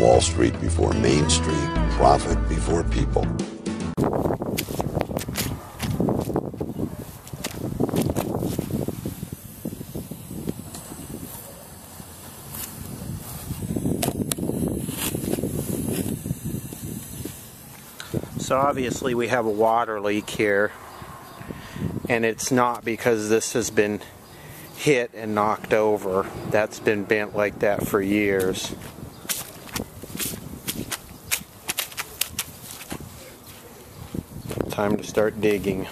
Wall Street before Main Street, profit before people. So obviously we have a water leak here and it's not because this has been hit and knocked over. That's been bent like that for years. Time to start digging.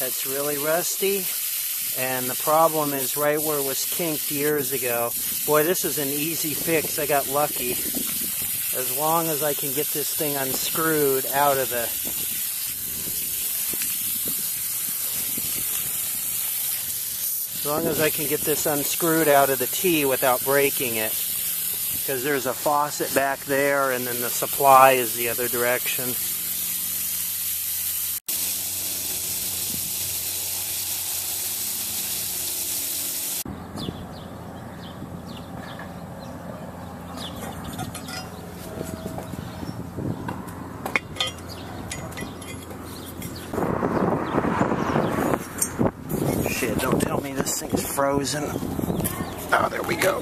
It's really rusty, and the problem is right where it was kinked years ago. Boy, this is an easy fix. I got lucky. As long as I can get this thing unscrewed out of the as long as I can get this unscrewed out of the T without breaking it. Because there's a faucet back there and then the supply is the other direction. This thing's frozen. Oh, there we go.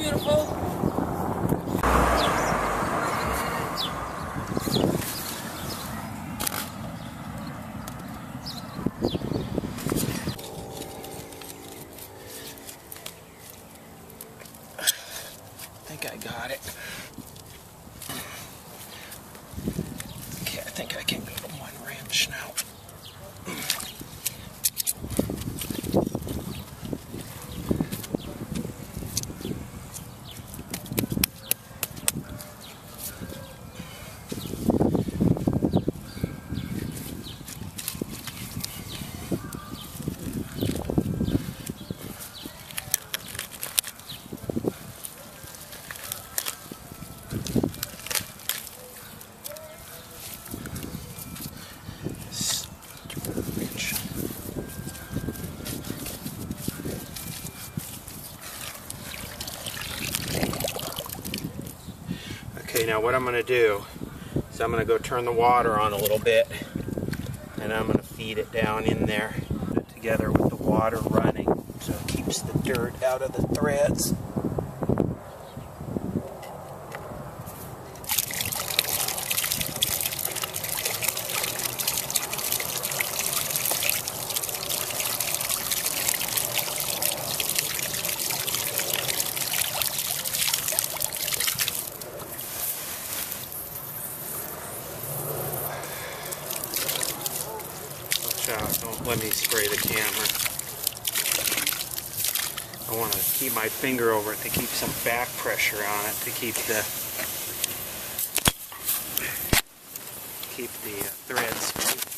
I think I got it. Okay, I think I can go to one wrench now. Wrench. Now what I'm going to do is I'm going to go turn the water on a little bit and I'm going to feed it down in there together with the water running so it keeps the dirt out of the threads. Out, don't let me spray the camera. I want to keep my finger over it to keep some back pressure on it to keep the keep the uh, threads.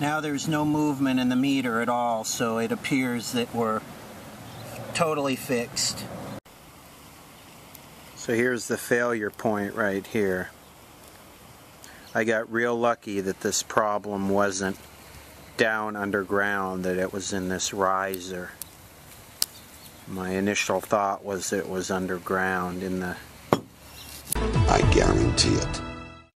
Now there's no movement in the meter at all, so it appears that we're totally fixed. So here's the failure point right here. I got real lucky that this problem wasn't down underground, that it was in this riser. My initial thought was it was underground in the... I guarantee it.